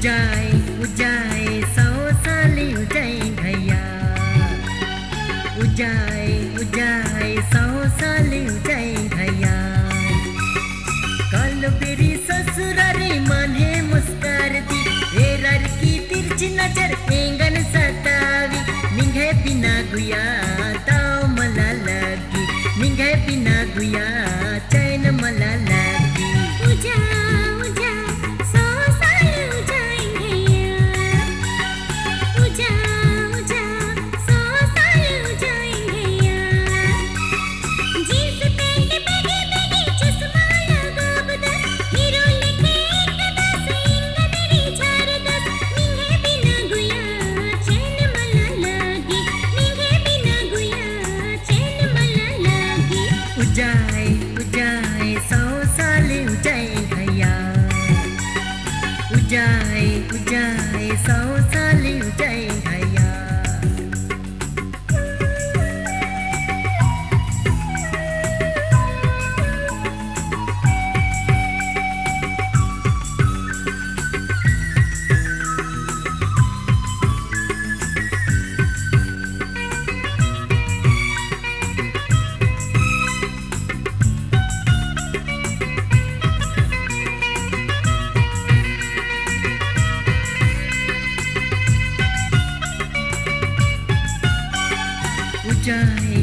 उजाए उजाए, सौ साली उजाए भैया। उजाए उजाए, सौ उजाए भैया। कल बेरी ससुरारी माने मुस्कार दी तिरछी नज़र, एंगन सतावी। निंगे बिना गुया die.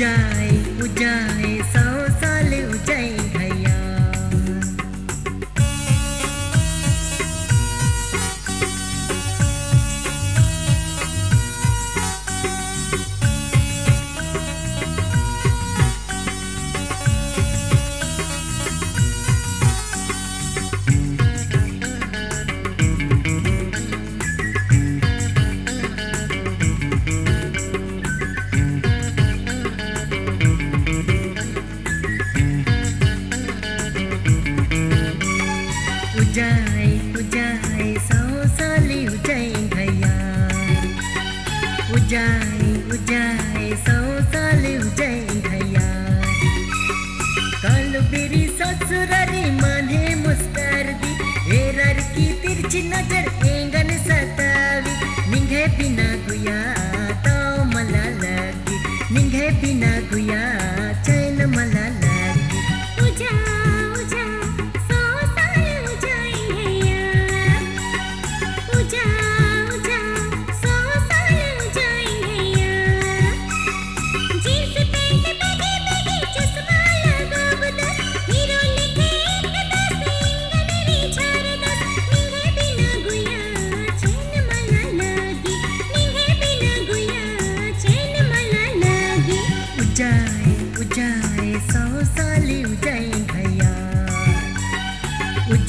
उजाए उजाए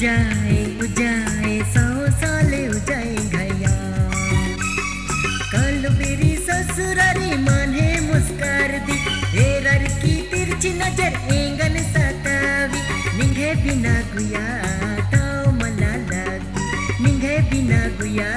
उजाए सौ गया कल मेरी ससुरारी माने मुस्कार दी। हेरर की तिरछी नज़र एंगन सतावी। निंगे बिना गुया तो लगी। निंगे बिना गुया